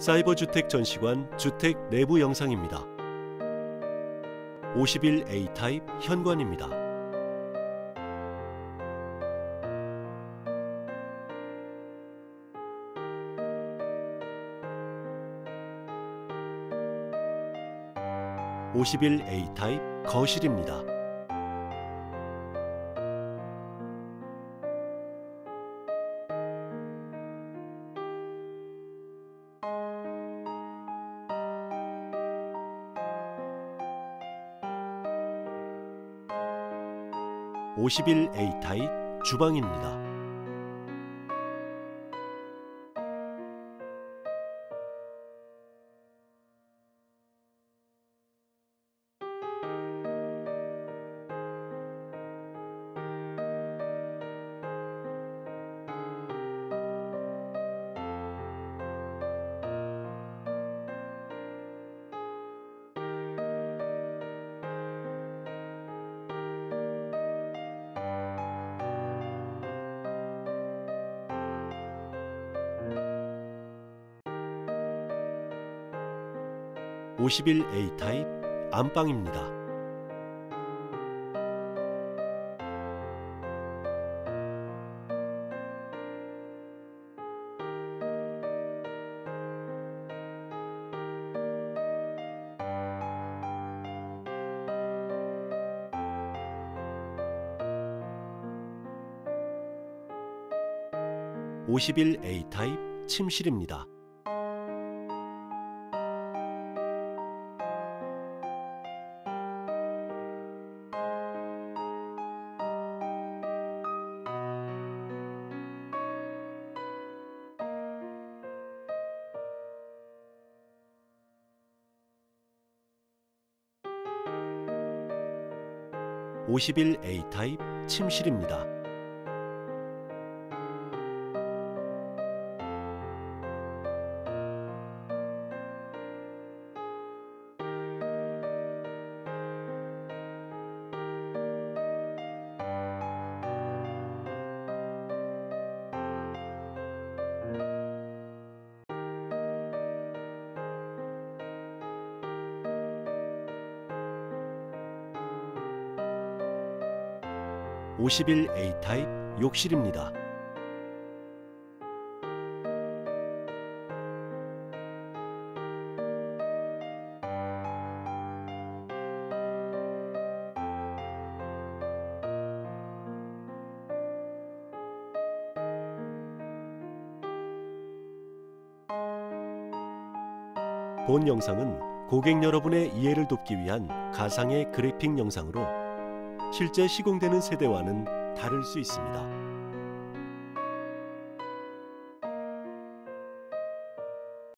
사이버 주택 전시관 주택 내부 영상입니다. 51A 타입 현관입니다. (51A) 타입 거실입니다. (51A) 타입 주방입니다. (51A) 타입 안방입니다. (51A) 타입 침실입니다. (51A) 타입 침실입니다. (51A) 타입 욕실입니다. 본 영상은 고객 여러분의 이해를 돕기 위한 가상의 그래픽 영상으로 실제 시공되는 세대와는 다를 수 있습니다.